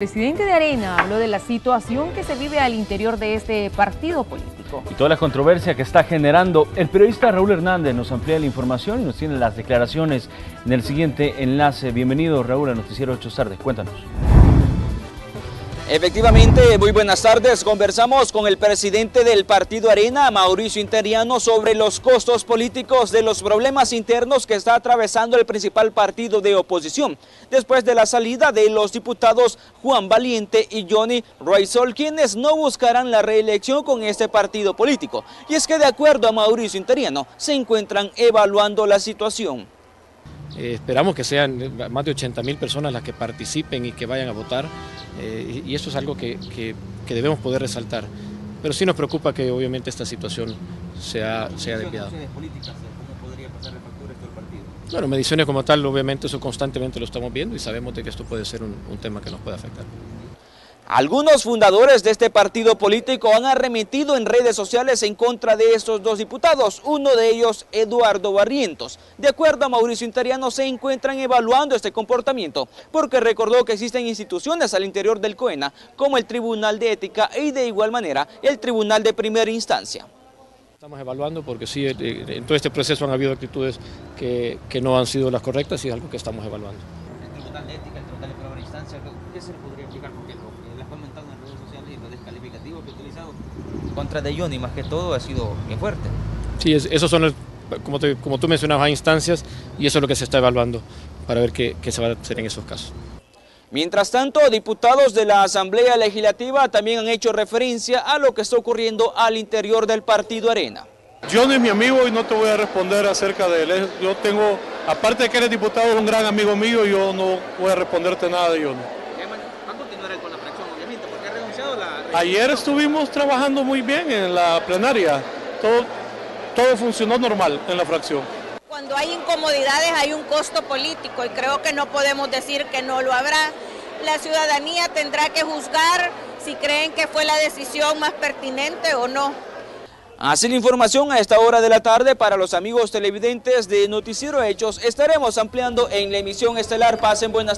El presidente de Arena habló de la situación que se vive al interior de este partido político. Y toda la controversia que está generando. El periodista Raúl Hernández nos amplía la información y nos tiene las declaraciones en el siguiente enlace. Bienvenido Raúl a Noticiero 8 tardes. Cuéntanos. Efectivamente, muy buenas tardes. Conversamos con el presidente del Partido Arena, Mauricio Interiano, sobre los costos políticos de los problemas internos que está atravesando el principal partido de oposición, después de la salida de los diputados Juan Valiente y Johnny Roysol, quienes no buscarán la reelección con este partido político. Y es que de acuerdo a Mauricio Interiano, se encuentran evaluando la situación. Eh, esperamos que sean más de 80 mil personas las que participen y que vayan a votar eh, y eso es algo que, debemos poder resaltar. Pero sí nos preocupa que obviamente esta situación sea, sea desviada. Bueno, mediciones como tal, obviamente eso constantemente lo estamos viendo y sabemos de que esto puede ser un, un tema que nos puede afectar. Algunos fundadores de este partido político han arremetido en redes sociales en contra de estos dos diputados, uno de ellos Eduardo Barrientos. De acuerdo a Mauricio Interiano, se encuentran evaluando este comportamiento porque recordó que existen instituciones al interior del COENA como el Tribunal de Ética y de igual manera el Tribunal de Primera Instancia. Estamos evaluando porque sí, eh, en todo este proceso han habido actitudes que, que no han sido las correctas y es algo que estamos evaluando. De Primera Instancia, ¿qué se le podría explicar? Porque lo, has comentado en redes sociales y lo descalificativo que he utilizado contra de Johnny más que todo ha sido bien fuerte. Sí, esos son, como, como tú mencionabas, instancias y eso es lo que se está evaluando para ver qué, qué se va a hacer en esos casos. Mientras tanto, diputados de la Asamblea Legislativa también han hecho referencia a lo que está ocurriendo al interior del Partido Arena. John es mi amigo y no te voy a responder acerca de él. Yo tengo, aparte de que eres diputado, es un gran amigo mío y yo no voy a responderte nada de John. ¿Va a continuar con la fracción, obviamente? Porque ha renunciado la... Ayer estuvimos trabajando muy bien en la plenaria. Todo, todo funcionó normal en la fracción. Cuando hay incomodidades hay un costo político y creo que no podemos decir que no lo habrá. La ciudadanía tendrá que juzgar si creen que fue la decisión más pertinente o no. Así la información a esta hora de la tarde para los amigos televidentes de Noticiero Hechos. Estaremos ampliando en la emisión estelar. Pasen buenas